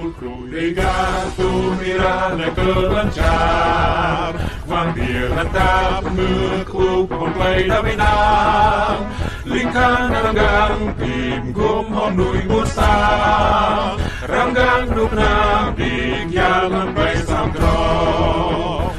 Pulcru legatul Mirana Călăncear V-am piratat mânt cu pomplei de vinam Lincan rangang pim gom hom nui bursa Rangang nupna pim yalan bai samgro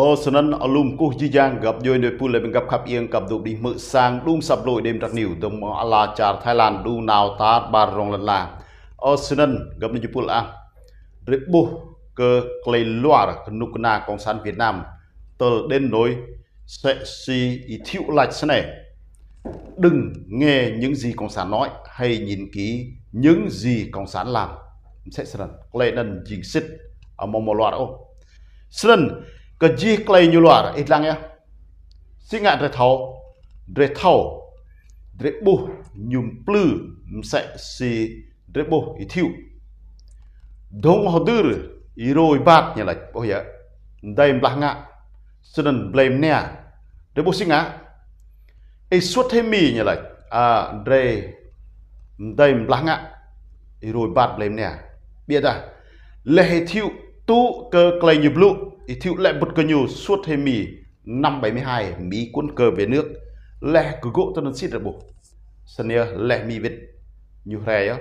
Ô sân ân ở cô di giang gặp dôi nơi pu lệ bên gặp khắp yên, gặp đủ đi mự sang, đun sập lội đêm trạc niu đồng mong ala char, Thái Lan, đu nào ta ba rong lần là Ô sân ân gặp nơi pu là rip bu cơ clay loar nuk na Cộng sản Việt Nam. Tờ đến nối, sẽ si ý thiệu lạch sân này. Đừng nghe những gì Cộng sản nói, hay nhìn kỹ những gì Cộng sản làm. Sẽ sân ân clay nân dính xích ở mong mong loạt ô Sân ke ji klei nyu luar itlang ya singa dre thau dre thau dre bu nyum si dre bu thiu. Dong ho dur i roi bat nya lach oh ya dai mblah nga sunan blame nya dre bu singa e suat he mi nya lach a dre dai mblah nga i roi blame nya biết da lệ thiu tu cơ klei nyu thì thiệu lại bật cơ nhiều suốt thêm mì năm 72 Mỹ quân cờ về nước. Lệ cứ gỗ cho nên xịt rồi bộ sân nia lệ mì việt như rè á.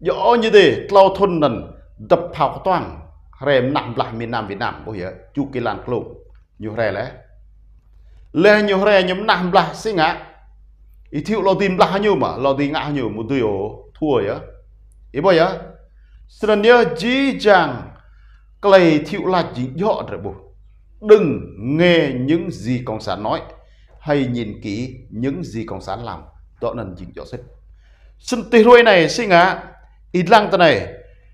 Rõ như thế lao thôn nần, đập pháo toàn. Rèm nặng lại miền Nam Việt Nam, bố hiểu, chu kỳ lan klô như rè lẽ. Lệ như rè nhóm nặng lại sinh ngã. Ý thiệu lo tìm lại nhiều mà, lo tìm ngã nhiều một đứa thua á. Ý bao giờ sân nia chỉ chẳng clay thiệu là chỉ dọ rồi bố đừng nghe những gì cộng sản nói, hay nhìn kỹ những gì cộng sản làm. Đó là chính dọ xích xin tì ruồi này, xin á ít lăng ta này.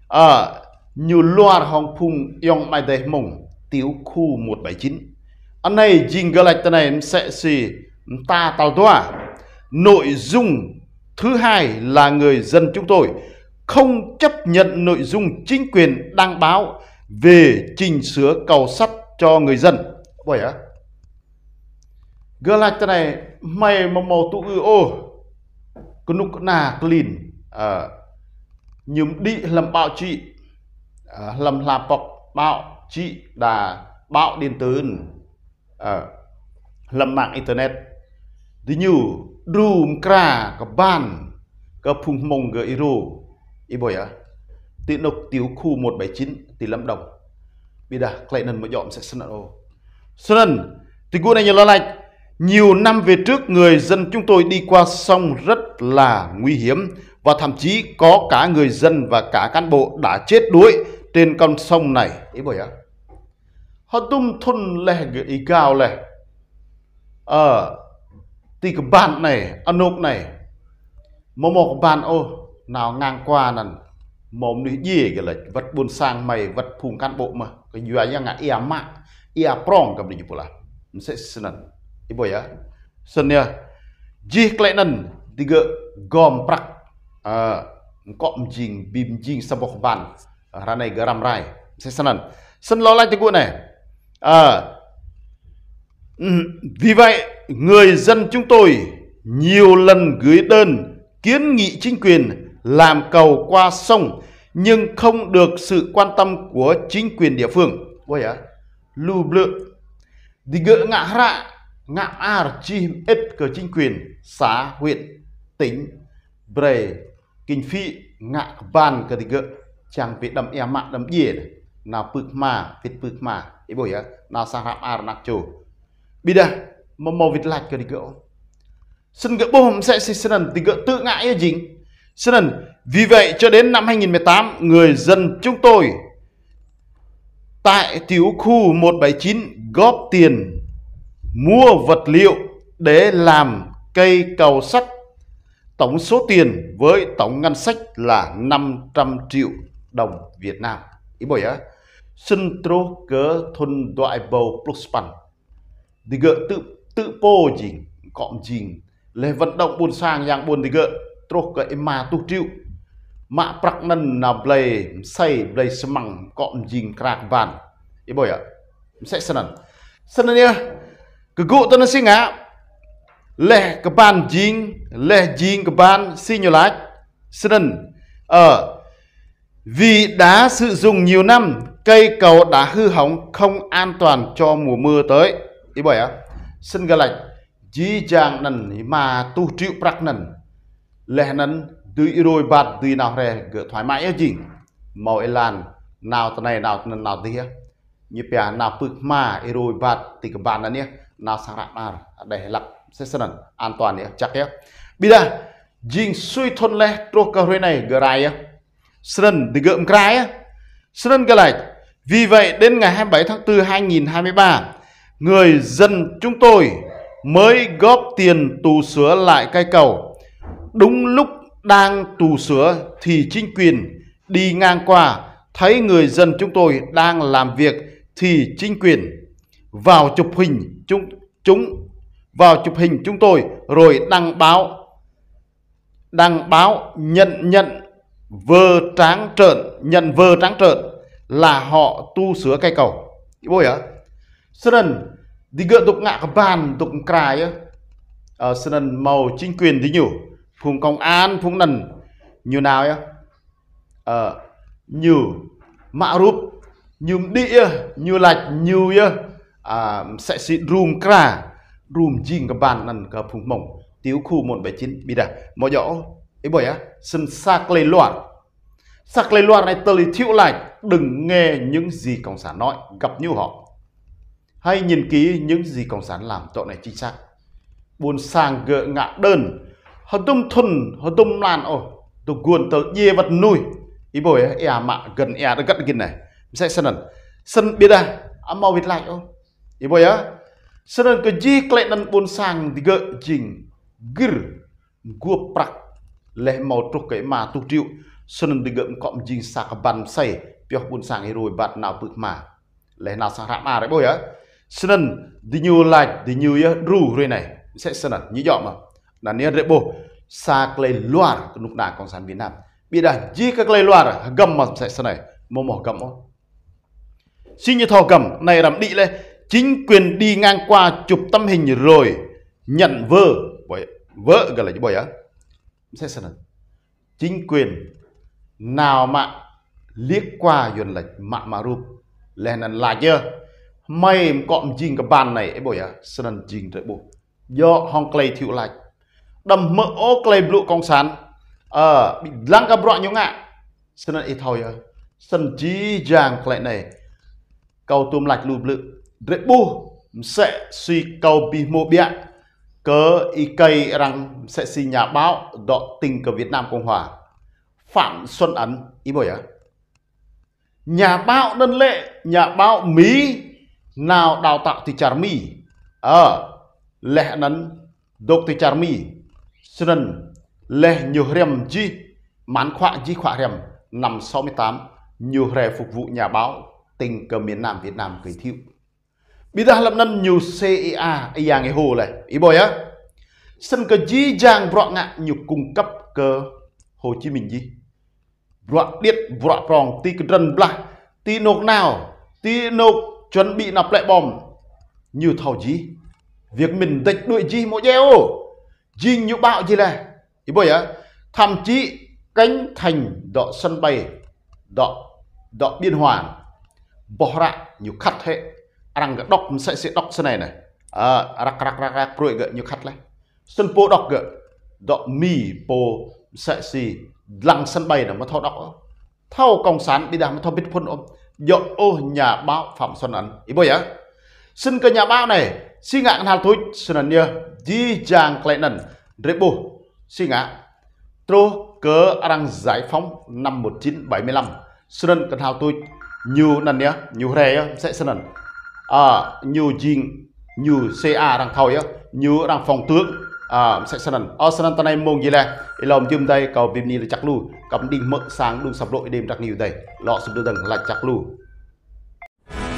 À như loa hong phung, yong mai đề mông tiểu khu 179 anh này dình gà lạch ta này sẽ xì ta tàu toa nội dung thứ hai là người dân chúng tôi không chấp nhận nội dung chính quyền đăng báo về chỉnh sửa cầu sắt cho người dân. Vậy á? Gơ lại này mày mà màu tụ ư ô có nụ nà clean à, nhưng đi làm bạo trị, à, làm là bọc bạo trị đà bạo điện tử à, làm mạng internet thì như room kra cả ban Cả phung mông cái iro ý bồi á Tị nục tiểu khu 179 tỷ Lâm Đồng. Bây giờ lại lần một dọn sẽ sân ô. Sân thì cô này nhớ lại nhiều năm về trước người dân chúng tôi đi qua sông rất là nguy hiểm và thậm chí có cả người dân và cả cán bộ đã chết đuối trên con sông này. Ý bởi ạ Họ tung thun lè ý cao lè. Ờ, thì cái bàn này, ăn nộp này. Một một bàn ô, nào ngang qua nè mồm đi gì cái là vật buôn sang mày, vật phùng cán bộ mà. Cái dùa yang ngã ia mạ ia prong cầm đi pula sẽ senan ibu ya senya ji klenan tiga gom prak à kok jing bim jing sabok ban à, ranai garam rai sẽ senan sen lo lại tigu này à vì vậy người dân chúng tôi nhiều lần gửi đơn kiến nghị chính quyền làm cầu qua sông nhưng không được sự quan tâm của chính quyền địa phương. Ôi à, lưu blự. Đi gỡ ngã rạ, ngã ar chim ít của chính quyền, xã, huyện, tỉnh, bề, kinh phi, ngã bàn cái đi gỡ. Chẳng biết đâm em mạng đâm gì này. Nào bực mà, vịt bực mà. Ý bồi á, nào sang rạp ar nạc chô. Bị giờ, mà màu vịt lạch cái đi gỡ. Xin gỡ bố sẽ xin xin đi gỡ tự ngã ở dính vì vậy cho đến năm 2018 người dân chúng tôi tại tiểu khu 179 góp tiền mua vật liệu để làm cây cầu sắt tổng số tiền với tổng ngân sách là 500 triệu đồng Việt Nam. Ý bởi á, sân trô cớ thôn đoại bầu plus bằng. Đi gỡ tự tự bô gì cọm jing le vận động buôn sang yang buôn thì gợ trúc cái mà tu triệu mạ prak nan là blay say blay semang cọm jing krak ban ý boy ya sẽ sanan sanan ya ke gu tan singa le ke ban jing le jing ke ban sinyolat sân ờ vì đã sử dụng nhiều năm, cây cầu đã hư hỏng, không an toàn cho mùa mưa tới. Ý bởi ạ sân gà lạch dí chàng nần mà tu triệu prak nần lẽ nần từ rồi bạt từ nào rè gỡ thoải mái ở gì màu elan nào tờ này nào tờ nào tía như bè nào bực mà rồi bạt thì cái bàn này nào sang rạp mà để lập sẽ an toàn nhé chắc nhé bây giờ jing suy thôn lẽ trô cơ này gỡ rai á. Thì gợm cái á. Cái này vì vậy đến ngày 27 tháng 4 2023, người dân chúng tôi mới góp tiền tù sửa lại cây cầu. Đúng lúc đang tù sửa thì chính quyền đi ngang qua, thấy người dân chúng tôi đang làm việc thì chính quyền vào chụp hình chúng chúng, vào chụp hình chúng tôi rồi đăng báo đăng báo nhận nhận vơ tráng trợn, nhận vơ tráng trợn là họ tu sửa cây cầu. Bôi ya sân đi gỡ tục ngạ bàn tục cài á. Ờ, Ở sân màu chính quyền thì nhiều phùng công an phùng nần. Như nào á ờ như mạ rúp như địa như lạch như á à sẽ xịt rùm kra rùm jin các bạn nần cái phùng mộng tiếu khu một bảy chín bị đà. Mọi dỗ ấy bởi á sân sạc lên loạn. Sạc lên loạn này tờ lý thiệu lại đừng nghe những gì Cộng sản nói, gặp như họ. Hay nhìn kỹ những gì Cộng sản làm tội này chính xác. Buồn sang gỡ ngạ đơn, họ tung thun họ tung lan, ô, tôi guồn tờ dê vật nuôi. Ý bồi e mạ gần e à đã gắt gìn này. Sẽ sân ẩn. Sân biết à, à mau biết lại ô. Ý bồi á. Sân ẩn cái gì kệ năn buồn sang thì gỡ trình gir gua prak leh mau trục cái mà tu triệu sân đi gỡ cọm jing sạc bàn say pioh pun sang rồi bat nào bực mà leh nào sang rạm à đấy bôi á sân đi nhiều lại đi nhiều ya ru rồi này sẽ sân như dọ mà là nia đấy bô sa clay luar nục đà cộng sản Việt Nam. Bây giờ à, chỉ các clay luar à, gầm mà sẽ sân này mồm mỏ gầm ó xin như thò gầm, này làm đi lên chính quyền đi ngang qua chụp tấm hình rồi nhận vợ bôi vợ gọi là gì bôi á. Sẽ sân chính quyền nào mà liếc qua yun lệch mạ mà rụp lên là là chưa? Mày cọm chìm cái bàn này ấy bồi à sân jing tới bộ do hong clay thiệu lạch đầm mỡ ô clay blue công sản ờ bị lăng cái bọ nhung ạ. Sân ít thôi à sân chí giang clay này. Cầu tôm lạch lụp lự. Rễ bu sẽ suy cầu bị mô bịa. Cớ y cây rằng sẽ xin nhà báo đọ tình của Việt Nam Cộng Hòa. Phạm Xuân Ấn, ý bồi à nhà báo đơn lệ, nhà báo mỹ, nào đào tạo thì chả mi ờ lẽ nắn độc thì chả mi sân lê nhiều rem gì, mán khoạ gì khoạ rem năm 68 nhiều rè phục vụ nhà báo tình cờ miền Nam Việt Nam cười thiệu. Bây giờ làm năn nhiều CIA ấy yang hồ này. Ý bồi á sân cờ gì giang bọ ngạ nhiều cung cấp cơ Hồ Chí Minh gì bọ điết bọ prong ti cái rần bla ti nộp nào ti nộp chuẩn bị nạp lại bom nhiều thầu gì việc mình địch đuổi gì mỗi gieo gì như bạo gì là ý bởi á thậm chí cánh thành đọ sân bay đọ đọ biên hòa bỏ ra nhiều khắt hệ rằng đọc sẽ sẽ đọc sân này này. À rắc rắc rắc rắc rồi gợi như khắt lại, sân po đọc gợi đọ mì po sẽ gì, lăng sân bay là mà thọ đọc. Thao công sản đi đàm thao biết phân ôm. Dọ ô nhà báo phạm xuân ấn. Ý bởi á xin cơ nhà bao này. Xin ngạc hal thôi xin ấn nhớ. Di giang klệ nần rễ bù xin ngạc trô cớ răng giải phóng năm 1975 xin cơ cần hal tôi. Nhiều nần nhớ. Nhiều rè sẽ xin ấn à nhiều dinh nhiều ca răng thao nhá nhiều răng phòng tướng à sẽ sân ở sân tân này mong gì là lòng chim đây cầu bìm ni là chắc lù, cầm đình mỡ sáng đường sập lội đêm đặc nhiều đây. Lọ sụp đừng là chắc lù.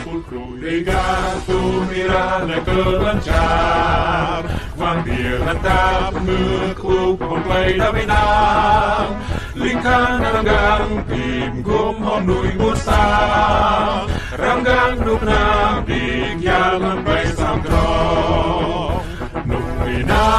Kulkruliga Sumira Kulanchar Van Biratap Mukuk Play Davinam Linkan Rangang Tim Gum Honui Musa Rangang Nukna Big Yalan Bay Samgro Nukminam